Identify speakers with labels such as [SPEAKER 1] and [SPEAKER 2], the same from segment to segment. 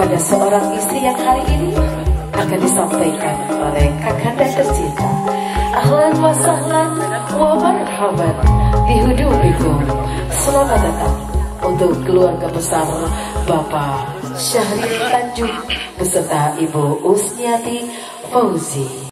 [SPEAKER 1] kepada seorang istri yang hari ini akan disampaikan oleh kakanda tercinta. Ahlan wa sahlan wa marhaban bihudubikum. Selamat datang untuk keluarga besar Bapak Syahril Tanjung beserta Ibu Usniati Fauzi.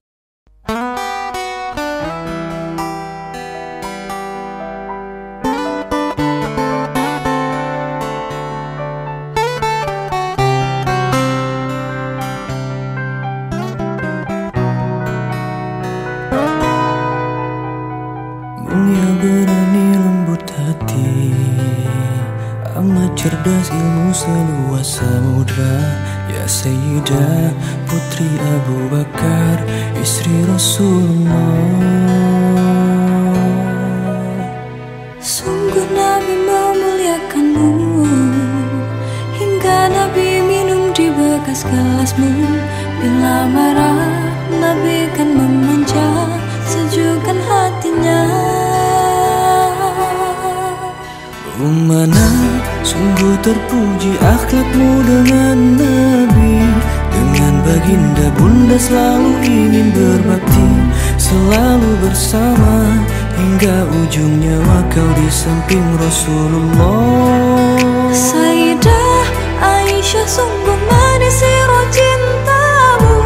[SPEAKER 2] Rasulullah.
[SPEAKER 3] Sayyidah Aisyah sungguh manis siro cintamu.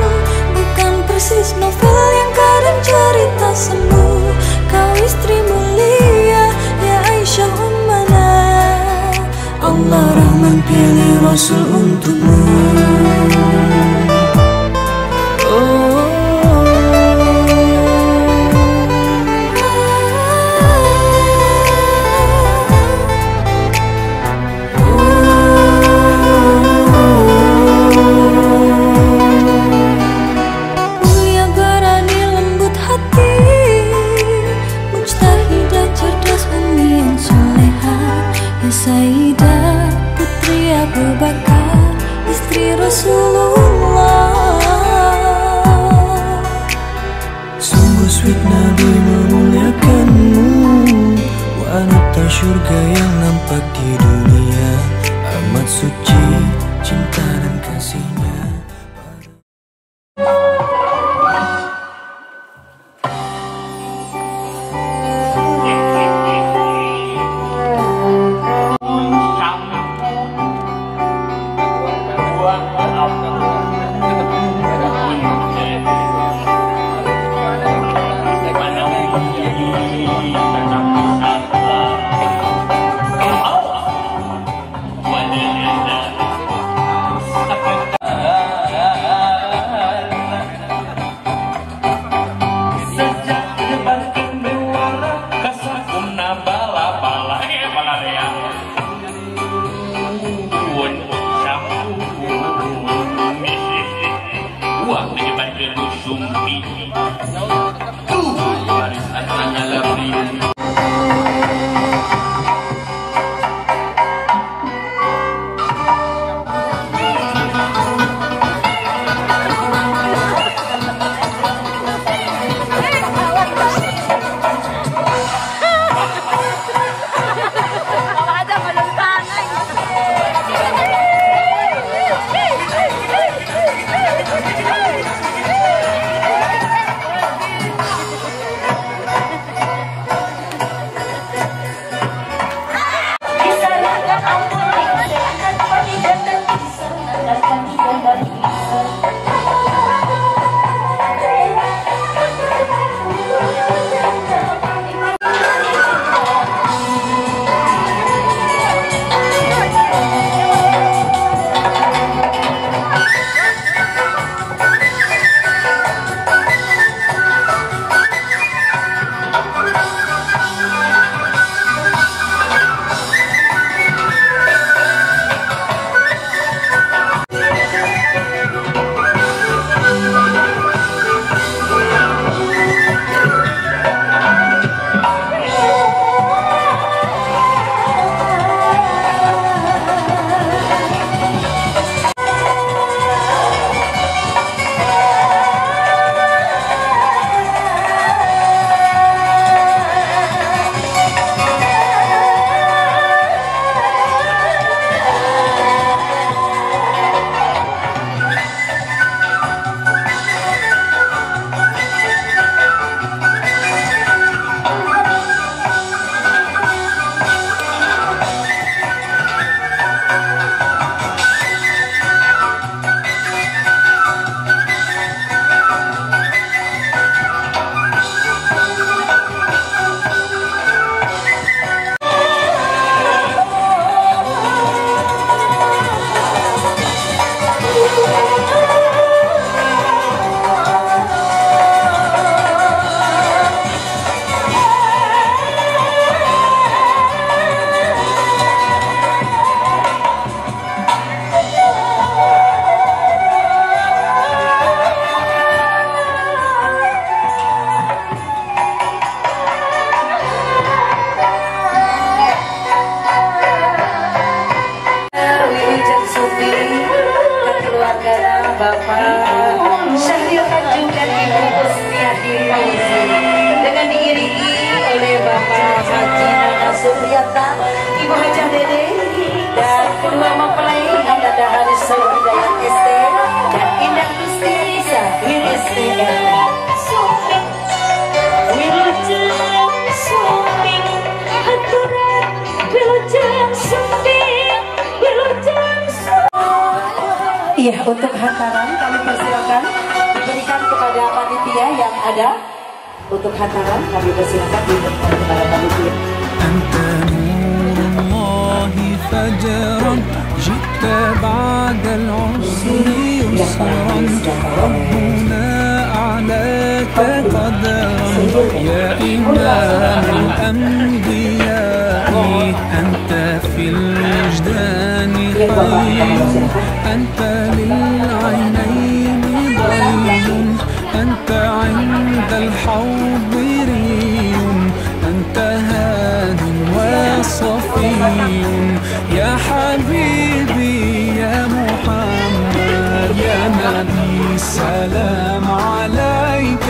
[SPEAKER 3] Bukan persis novel yang kadang cerita semu. Kau istri mulia ya Aisyah ummana.
[SPEAKER 2] Allah Rahman pilih Rasul untukmu.
[SPEAKER 4] Untuk hantaran kami persilakan diberikan kepada panitia.
[SPEAKER 5] أنت نور الله فجرا جئت بعد العسر يسرا. ربنا أعلاك قدرا. يا إمام الأنبياء أنت في الوجدان خير أنت للعينين عند الحوض ري أنت هاد وصفي يا حبيبي يا محمد يا نبي سلام عليك.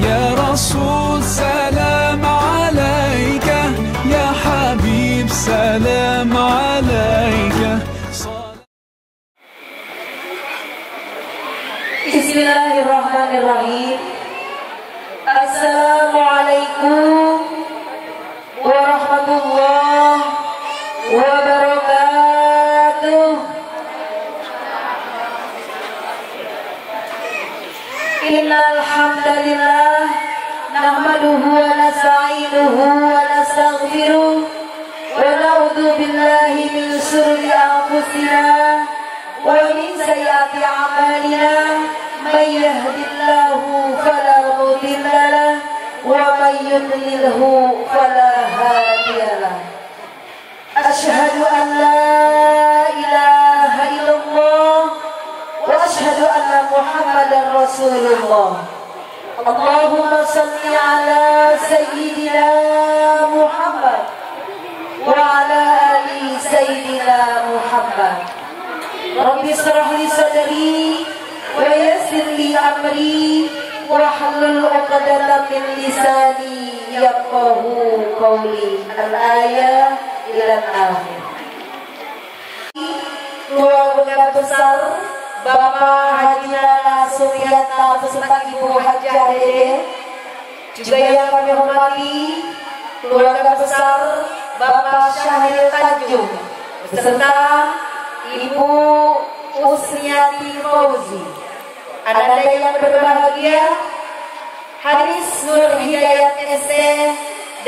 [SPEAKER 5] يا رسول سلام عليك. يا حبيب سلام عليك.
[SPEAKER 4] الله. اللهم صل على سيدنا محمد وعلى آل سيدنا محمد. رب اشرح لي صدري ويسر لي أمري واحلل عقدة من لساني يفقه قولي. الآية إلى الآخر Dua besar Bapak Haji Nana Suryata beserta Ibu Hajah Dede juga yang kami hormati keluarga besar Bapak Syahril Tanjung beserta Ibu Usniati Fauzi Anda yang berbahagia Haris Nur Hidayat ST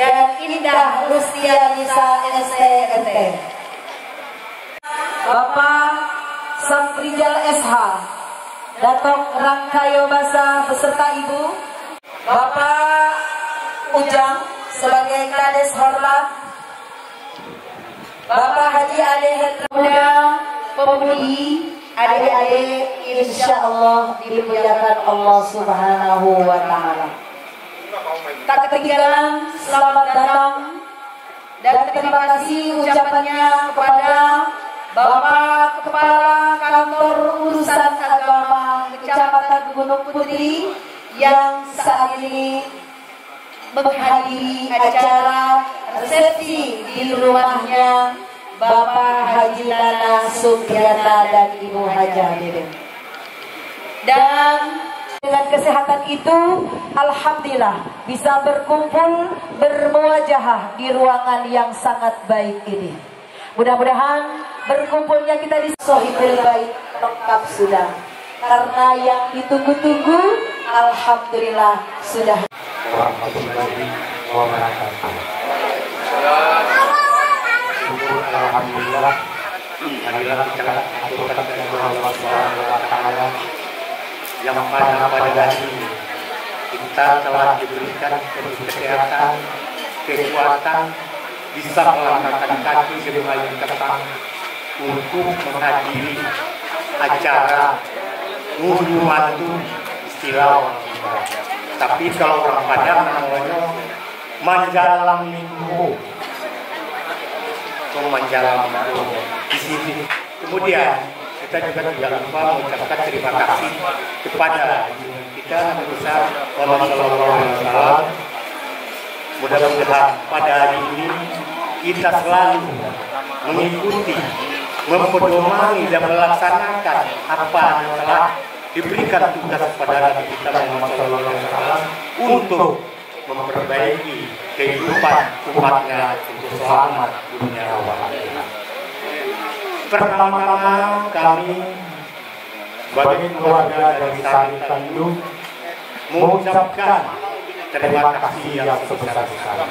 [SPEAKER 4] dan Indah Rustia Nisa STNT Bapak Saprijal SH Datok Rangkayo Basa beserta Ibu Bapak Ujang sebagai Kades Hormat Bapak Haji Ade Hendra Pemudi Adik-adik insya Allah dimuliakan Allah subhanahu wa ta'ala. Tak ketinggalan selamat datang dan terima kasih ucapannya kepada Bapak Kepala Kantor Urusan Agama Kecamatan Gunung Putri yang saat ini menghadiri acara resepsi di rumahnya Bapak Haji Nana Supriyata dan Ibu Dede. Dan dengan kesehatan itu, Alhamdulillah bisa berkumpul bermuajahah di ruangan yang sangat baik ini. Mudah-mudahan berkumpulnya kita di Sohibul Baik lengkap sudah. Karena yang ditunggu-tunggu, Alhamdulillah sudah.
[SPEAKER 6] warahmatullahi wabarakatuh. Syukur alhamdulillah hadirat kita aturkan kepada Allah Subhanahu wa taala yang pada pada hari ini kita telah diberikan kesehatan, kekuatan bisa melangkahkan kaki dengan ketang untuk menghadiri acara mantu istilah tapi kalau orang Padang namanya manjalang minggu. Atau manjalang minggu. Di sini. Kemudian kita juga tidak lupa mengucapkan terima kasih kepada kita besar Muhammad Sallallahu Alaihi Wasallam. Mudah-mudahan pada hari ini kita selalu mengikuti, mempedomani dan melaksanakan apa yang telah diberikan tugas kepada Nabi kita Muhammad Wasallam untuk memperbaiki kehidupan umatnya untuk selamat dunia akhirat. Pertama-tama kami sebagai keluarga dari Sari Tanjung mengucapkan terima kasih yang sebesar-besarnya.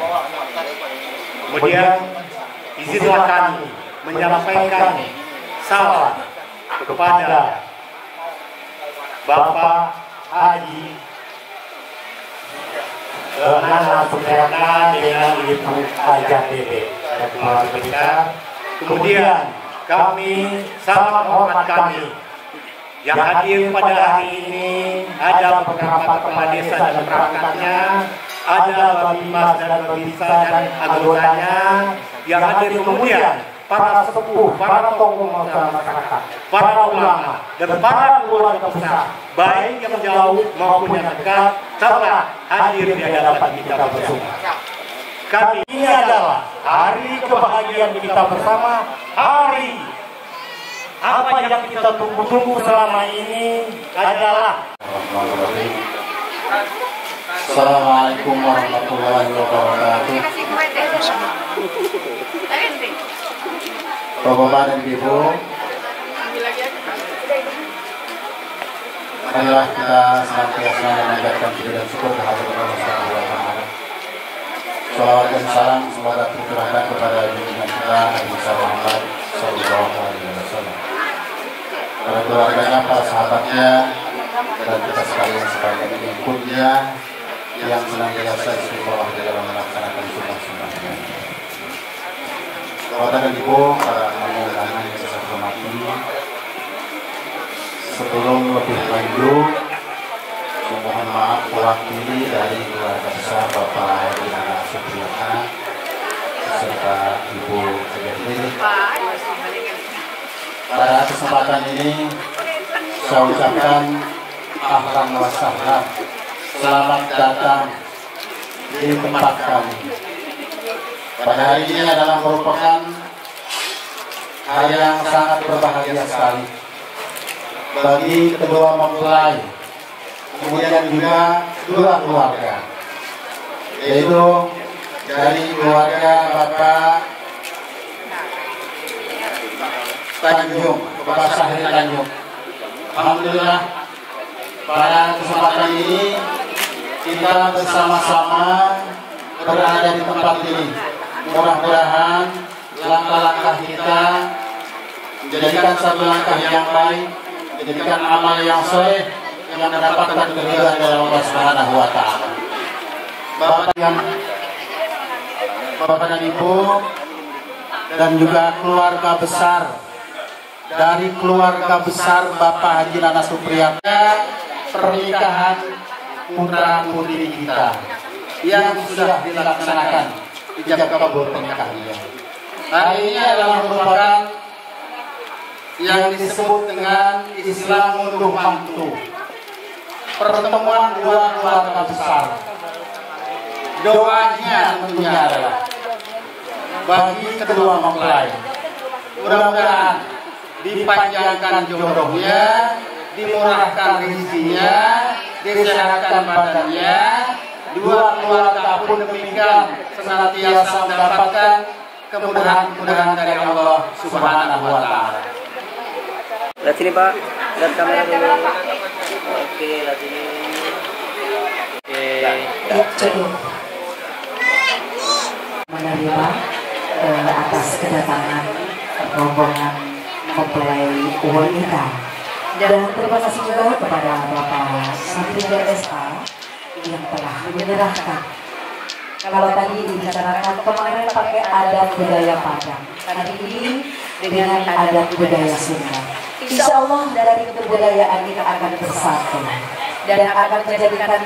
[SPEAKER 6] Kemudian izinlah kami menyampaikan salam kepada Bapak Haji Nana Supriyatna dengan Ibu Haja Dede dan keluarga besar. Kemudian kami sangat hormat kami yang hadir pada hari ini ada beberapa kepala desa dan perangkatnya, ada Babimas dan Babisa dan anggotanya yang hadir kemudian para sepuh, para tokoh masyarakat, para ulama, dan para keluarga besar, baik yang jauh maupun yang dekat, telah hadir di hadapan kita bersama. Kali ini adalah hari kebahagiaan kita bersama, hari apa yang kita tunggu-tunggu selama ini adalah
[SPEAKER 7] Assalamualaikum warahmatullahi wabarakatuh. Bapak-bapak dan ibu, marilah kita senantiasa mengajarkan diri dan syukur kehadirat Allah Subhanahu wa. Salawat dan salam semoga tercurahkan kepada junjungan kita Nabi Muhammad Sallallahu Alaihi. Para keluarganya, para sahabatnya, dan kita sekalian sebagai pengikutnya yang senantiasa istiqomah di dalam melaksanakan sunnah-sunnahnya. Bapak dan Ibu, para undangan yang saya hormati, sebelum lebih lanjut, mohon maaf mewakili dari keluarga besar Bapak Haji Nana Supriyatna beserta Ibu Ajardir. Pada kesempatan ini, saya ucapkan ahlan wa sahlan. Selamat datang di tempat kami. Pada hari ini adalah merupakan hari yang sangat berbahagia sekali bagi kedua mempelai, kemudian juga dua keluarga, yaitu dari keluarga Bapak Tanjung, Bapak Sahri Tanjung. Alhamdulillah pada kesempatan ini kita bersama-sama berada di tempat ini. Mudah-mudahan langkah-langkah kita menjadikan satu langkah yang baik, menjadikan amal yang soleh yang mendapatkan keridhaan dari Allah Subhanahu wa taala. Bapak yang Bapak dan Ibu dan juga keluarga besar dari keluarga besar Bapak Haji Nana Supriyatna pernikahan putra putri kita yang sudah dilaksanakan ijab kabul pernikahannya. Hari ini adalah merupakan yang disebut dengan Islam unduh mantu. Pertemuan dua keluarga besar. Doanya tentunya adalah bagi kedua mempelai. Mudah-mudahan dipanjangkan jodohnya, dimurahkan rezekinya, disehatkan badannya, dua keluarga pun demikian senantiasa mendapatkan kemudahan-kemudahan dari Allah Subhanahu wa taala.
[SPEAKER 8] Lihat sini Pak, lihat kamera dulu. Oke, lihat sini. Oke.
[SPEAKER 4] menerima eh, atas kedatangan rombongan mempelai wanita dan terima kasih juga kepada Bapak Santri DSA yang telah menyerahkan. Kalau tadi dibicarakan kemarin pakai adat budaya Padang hari ini dengan adat budaya Sunda. Insya Allah dari kebudayaan kita akan bersatu dan akan menjadikan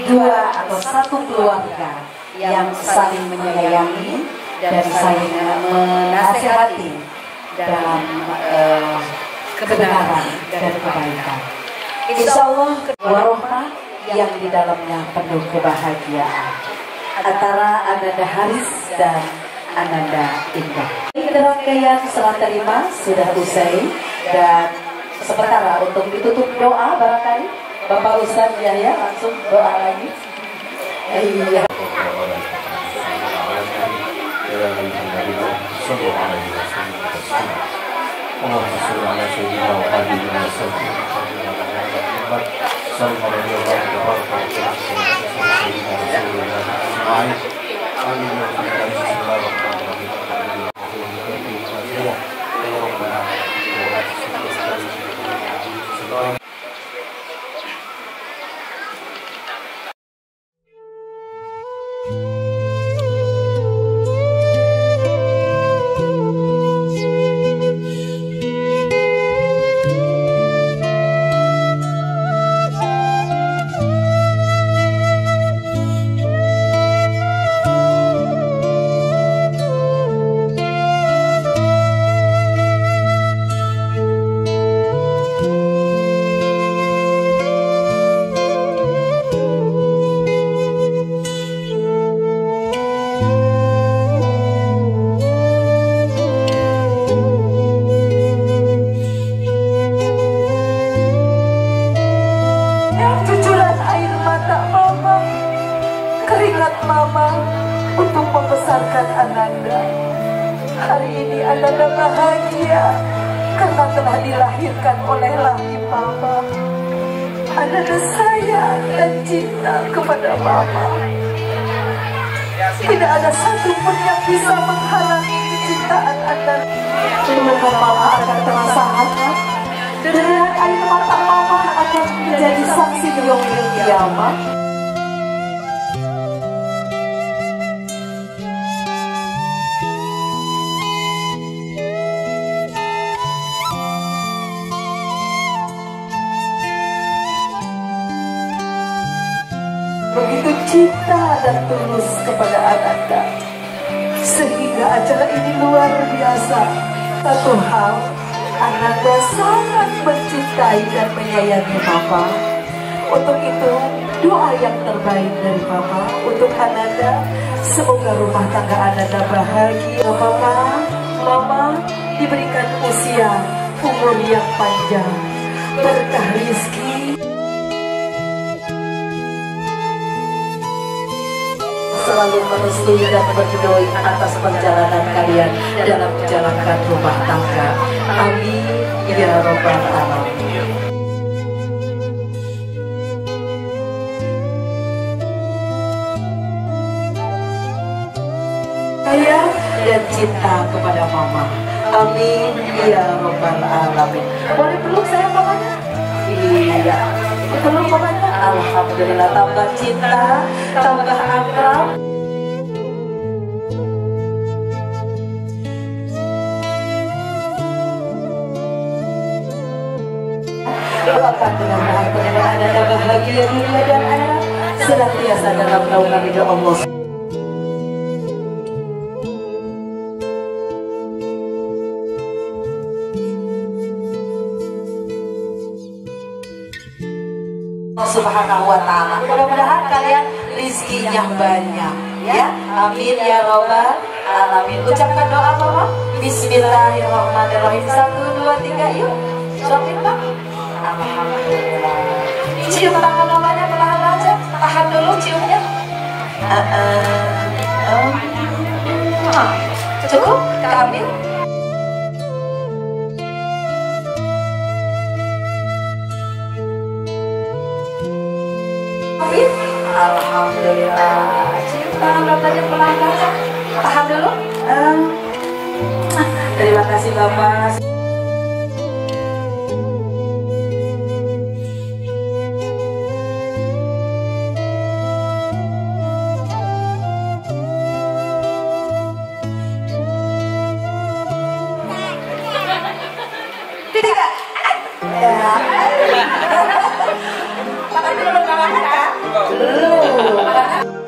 [SPEAKER 4] dua atau satu keluarga yang saling menyayangi dan saling menasehati dalam eh, kebenaran dan kebaikan. Insya Allah warohmah yang di dalamnya penuh kebahagiaan antara Ananda Haris dan Ananda Indah. Rangkaian serah terima sudah usai dan sementara untuk ditutup doa barangkali Bapak Ustadz Yahya langsung doa lagi. Iya.
[SPEAKER 9] اللهم صل على سيدنا وحبيبنا وسيدنا محمد صلى الله عليه وسلم وبارك على سيدنا رسول الله
[SPEAKER 4] Ananda Semoga rumah tangga Ananda bahagia Papa, Mama diberikan usia umur yang panjang Berkah rizki selalu merestui dan berdoa atas perjalanan kalian dalam menjalankan rumah tangga. Amin ya robbal alamin. Dan cinta kepada mama. Amin ya robbal alamin. Boleh peluk saya mamanya? Iya. Peluk mamanya? Alhamdulillah tambah cinta, tambah akrab. Doakan dengan harta dan anda bahagia dunia dan akhirat senantiasa dalam naungan ridho Allah. Subhanahu wa taala. Mudah-mudahan kalian rizkinya banyak ya. Amin ya robbal alamin. Ucapkan doa mama. Bismillahirrahmanirrahim. Satu dua tiga yuk. Suapin bang. Alhamdulillah. Cium tangan mamanya perlahan aja. Tahan dulu ciumnya. Uh, uh. Ah, Cukup? Keambil? Alhamdulillah. Cium tangan bapaknya pelan aja. Tahan dulu. Terima kasih Bapak.
[SPEAKER 8] 哈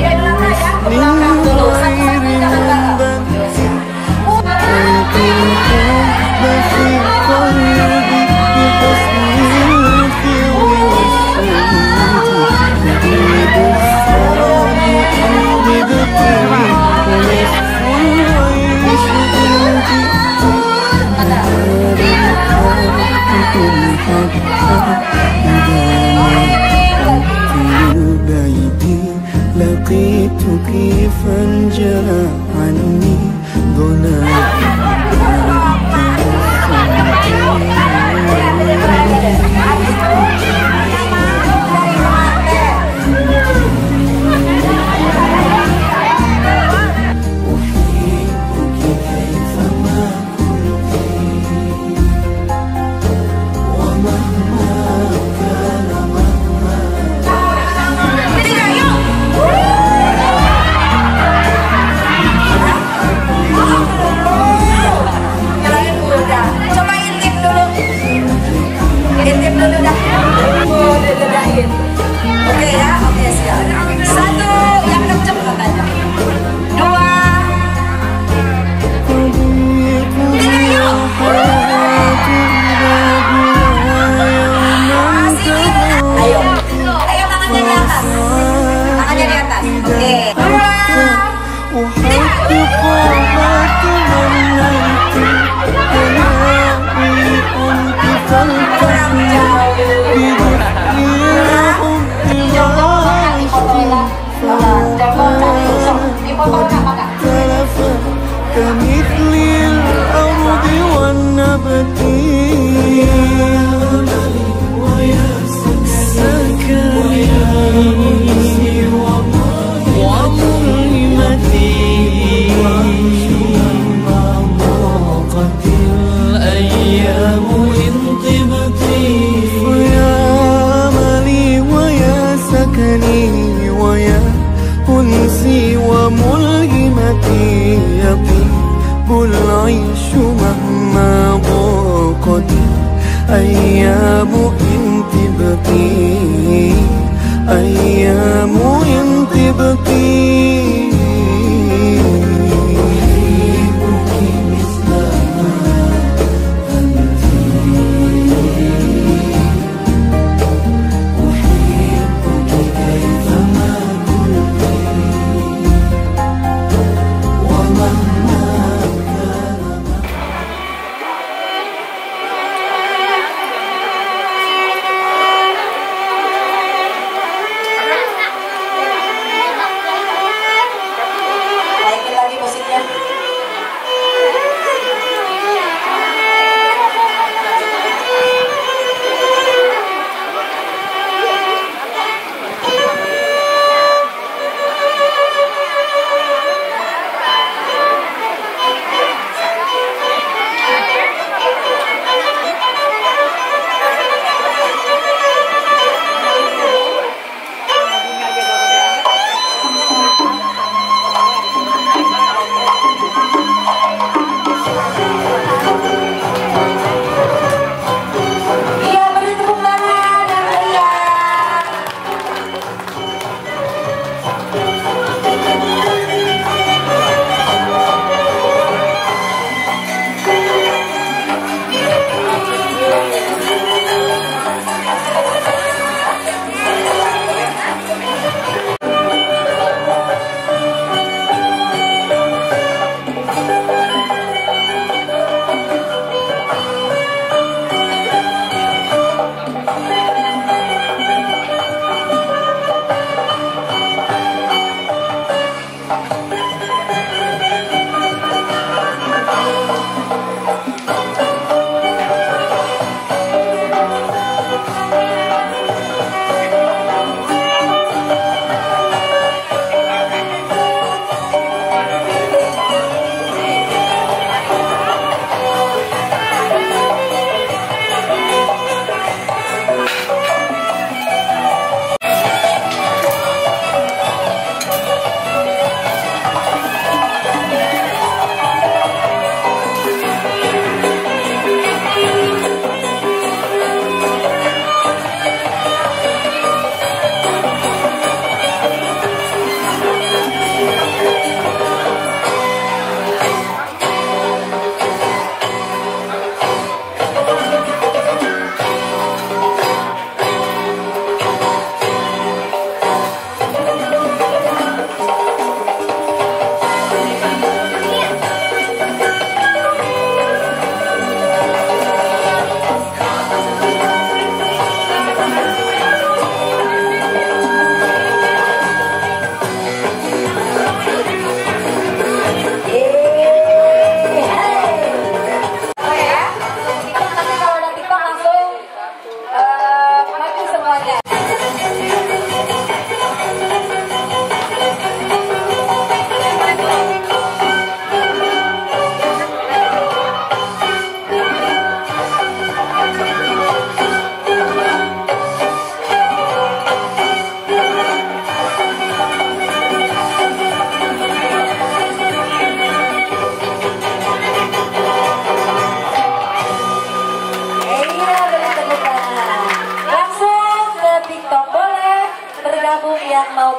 [SPEAKER 8] Dia I don't need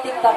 [SPEAKER 8] tinh thần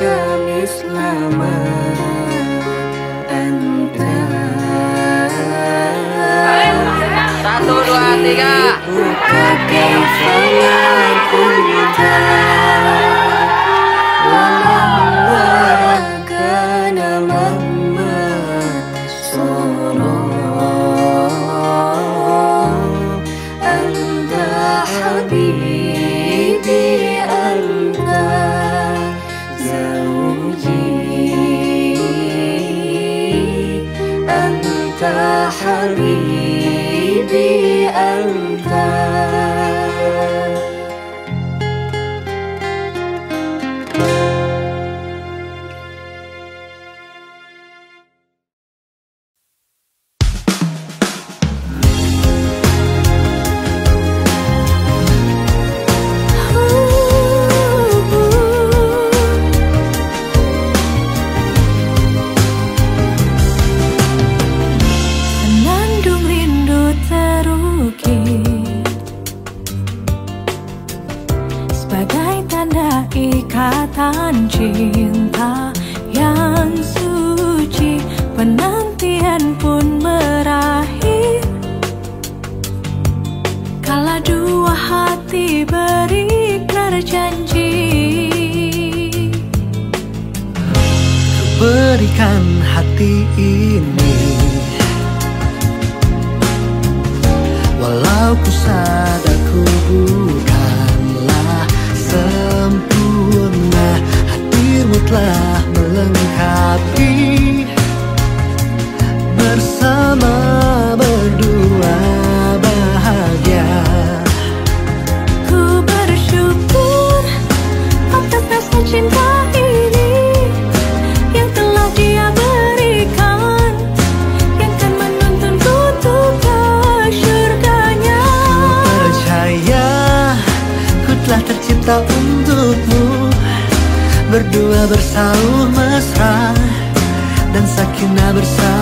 [SPEAKER 8] kami selamat. Entah. Satu, dua, tiga.
[SPEAKER 3] Bukakan sangat punya cinta
[SPEAKER 10] untukmu. Berdua bersaung mesra Dan sakinah bersama.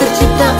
[SPEAKER 10] Tercipta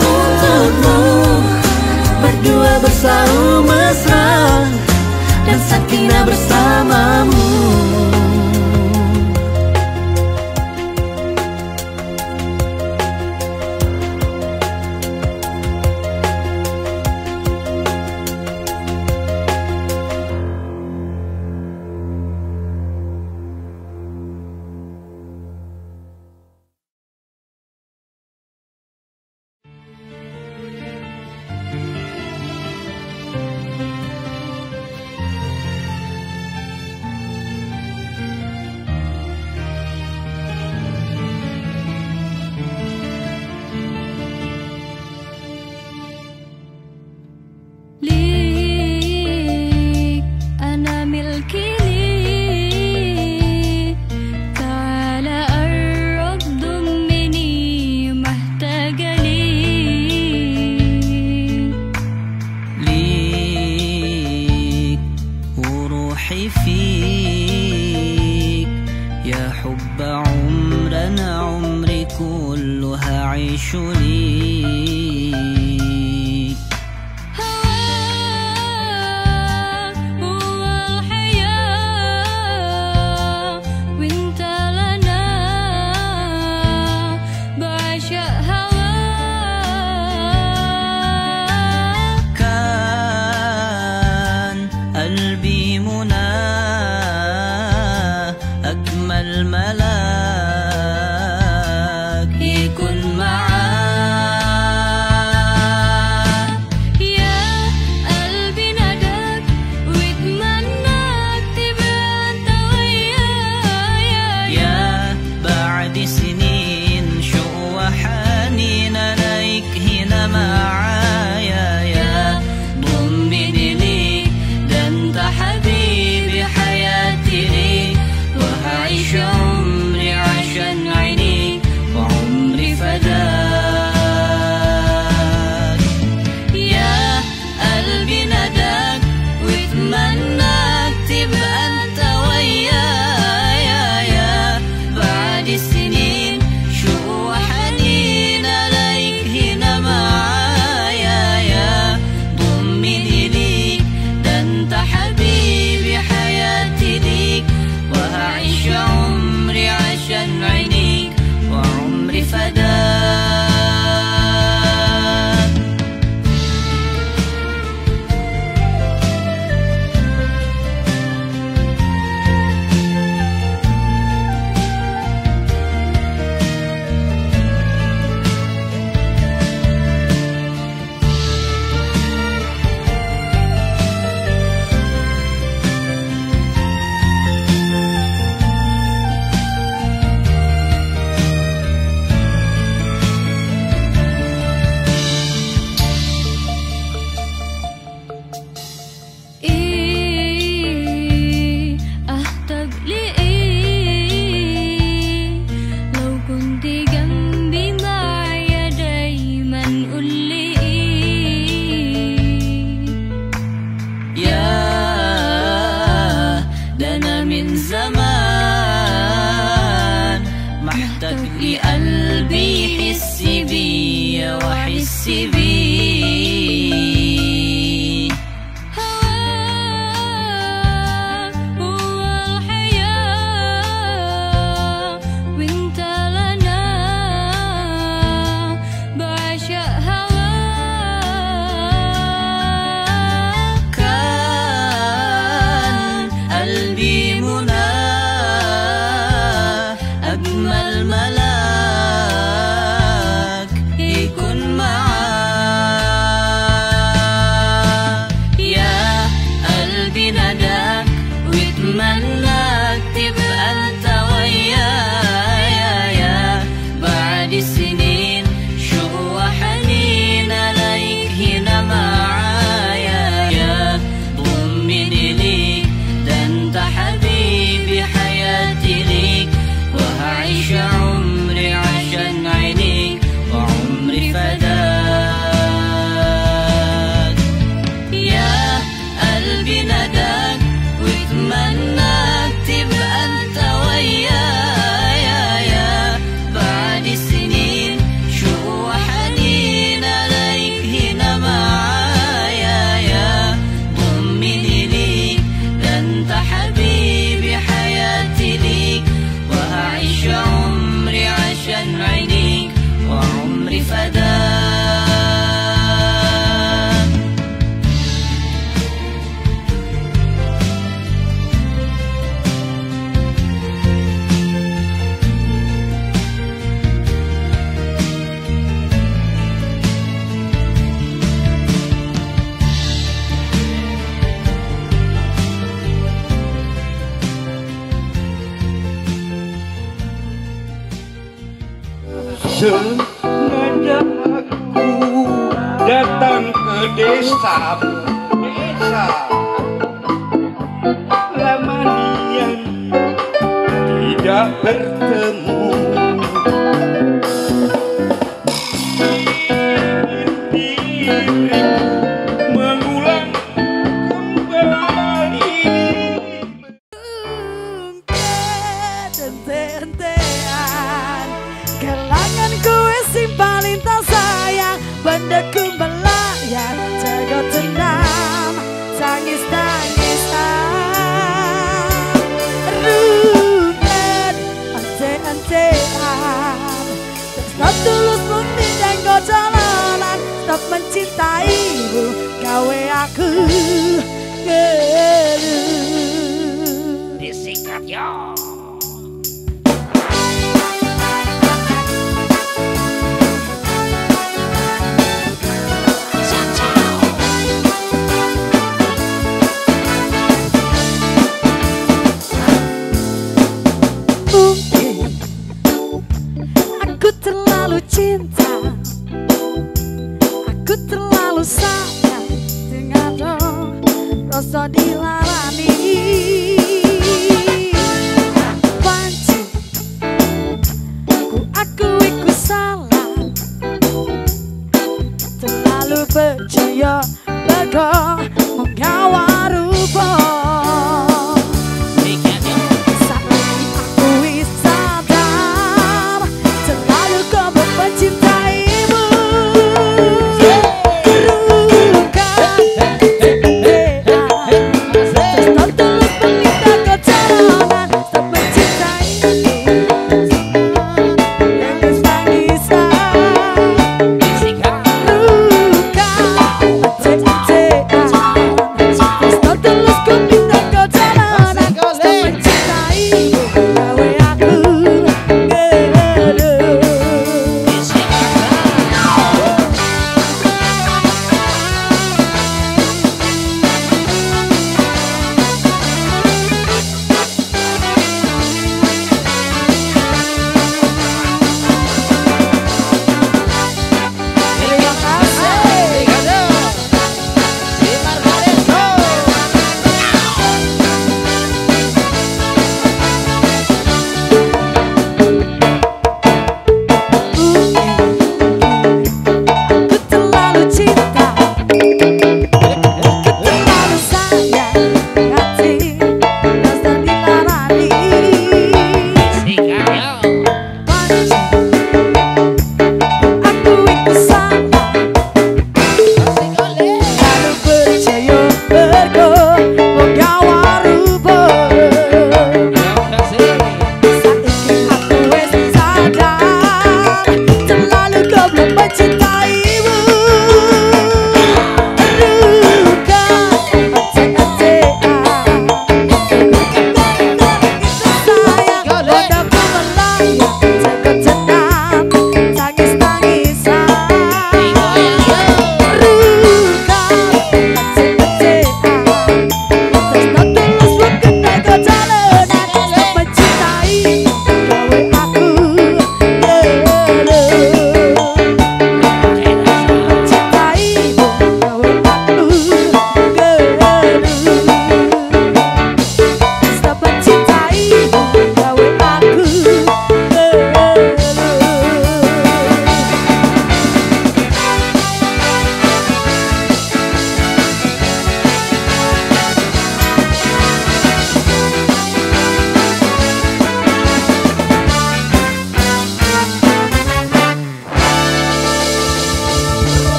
[SPEAKER 5] Desencadeou!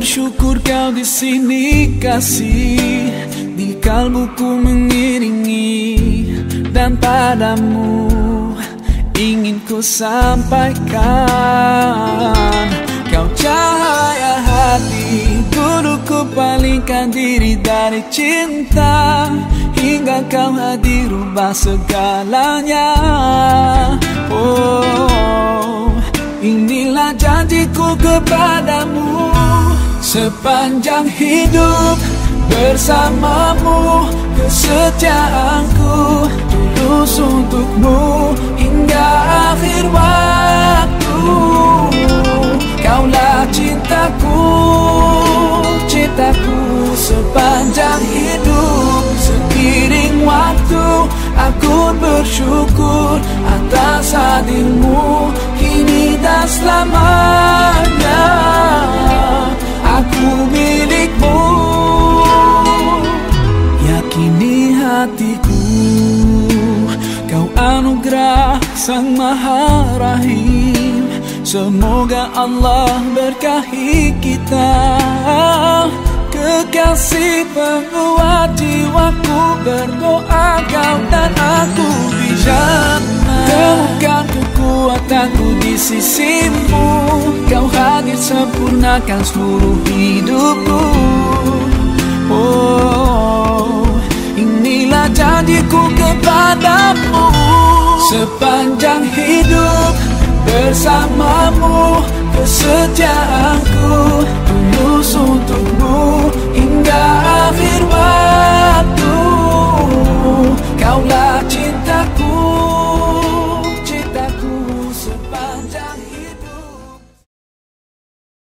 [SPEAKER 5] Bersyukur kau di sini kasih. Di kalbuku mengiringi Dan padamu ingin ku sampaikan. Kau cahaya hati Dulu ku palingkan diri dari cinta. Hingga kau hadir rubah segalanya. Oh Inilah janjiku kepadamu Sepanjang hidup bersamamu Kesetiaanku tulus untukmu Hingga akhir waktu. Kaulah cintaku, cintaku Sepanjang hidup. Seiring waktu Aku bersyukur atas hadirmu. Kini dan selamanya Aku milikmu. Yakini hatiku. Kau anugerah sang maha rahim. Semoga Allah berkahi kita. Kekasih penguat jiwaku Berdoa kau dan aku jannah Temukan kekuatanku di sisimu. Kau hadir sempurnakan seluruh hidupku. Oh, inilah janjiku kepadamu. Sepanjang hidup bersamamu Kesetiaanku tulus untukmu Hingga akhir waktu. Kaulah